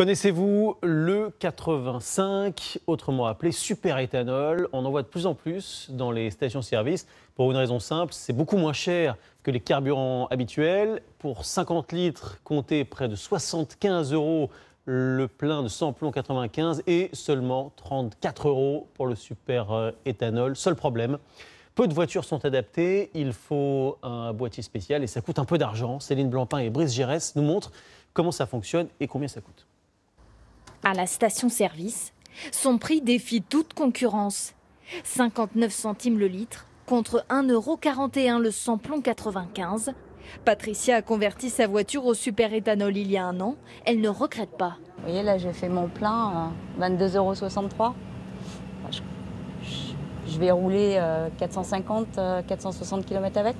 Connaissez-vous le 85, autrement appelé super éthanol? On en voit de plus en plus dans les stations-service pour une raison simple, c'est beaucoup moins cher que les carburants habituels. Pour 50 litres, comptez près de 75 euros le plein de 100 plomb 95 et seulement 34 euros pour le super euh. Seul problème, peu de voitures sont adaptées, il faut un boîtier spécial et ça coûte un peu d'argent. Céline Blancpain et Brice Gérès nous montrent comment ça fonctionne et combien ça coûte à la station-service, son prix défie toute concurrence. 59 centimes le litre contre 1,41€ le samplon 95. Patricia a converti sa voiture au super éthanol il y a un an. Elle ne regrette pas. Vous voyez, là, j'ai fait mon plein, 22,63€. Euh, je vais rouler 450, euh, 460 euh, km avec.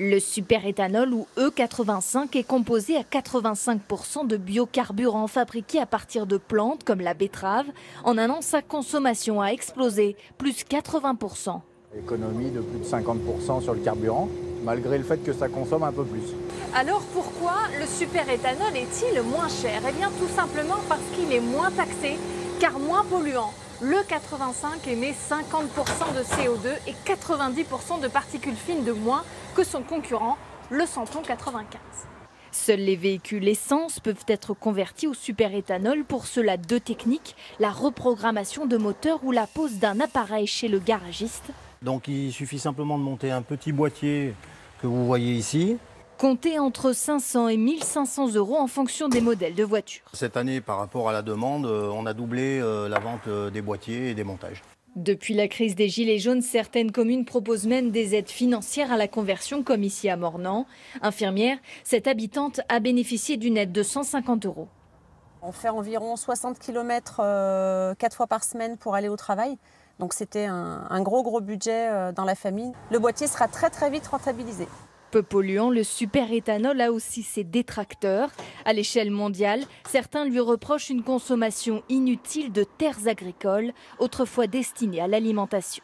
Le superéthanol ou E85 est composé à 85% de biocarburants fabriqués à partir de plantes comme la betterave. En un an, sa consommation a explosé, plus 80%. Économie de plus de 50% sur le carburant, malgré le fait que ça consomme un peu plus. Alors pourquoi le superéthanol est-il moins cher? Eh bien tout simplement parce qu'il est moins taxé, car moins polluant. Le 85 émet 50% de CO2 et 90% de particules fines de moins que son concurrent, le Santon 95. Seuls les véhicules essence peuvent être convertis au superéthanol. Pour cela, deux techniques, la reprogrammation de moteur ou la pose d'un appareil chez le garagiste. Donc il suffit simplement de monter un petit boîtier que vous voyez ici, Comptez entre 500 et 1500 euros en fonction des modèles de voitures. Cette année, par rapport à la demande, euh, on a doublé euh, la vente euh, des boîtiers et des montages. Depuis la crise des Gilets jaunes, certaines communes proposent même des aides financières à la conversion, comme ici à Mornan. Infirmière, cette habitante a bénéficié d'une aide de 150 euros. On fait environ 60 km quatre fois par semaine pour aller au travail. Donc c'était un, gros gros budget dans la famille. Le boîtier sera très très vite rentabilisé. Peu polluant, le super-éthanol a aussi ses détracteurs. À l'échelle mondiale, certains lui reprochent une consommation inutile de terres agricoles, autrefois destinées à l'alimentation.